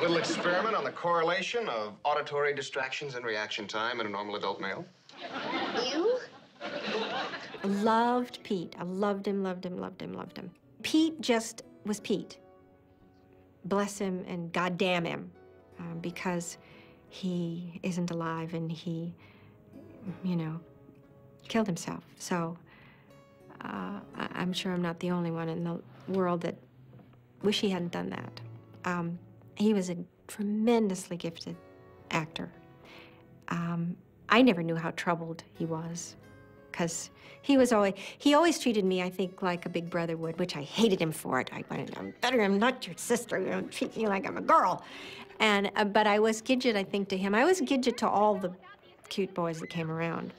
Little experiment on the correlation of auditory distractions and reaction time in a normal adult male. You? Loved Pete. I loved him, loved him, loved him, loved him. Pete just was Pete. Bless him and goddamn him, um, because he isn't alive and he, you know, killed himself. So uh, I'm sure I'm not the only one in the world that wish he hadn't done that. Um, he was a tremendously gifted actor. Um, I never knew how troubled he was because he was always he always treated me i think like a big brother would which i hated him for. It i wanted i'm better. I'm not your sister. You don't treat me like i'm a girl. And uh, but i was gidget i think to him. I was gidget to all the cute boys that came around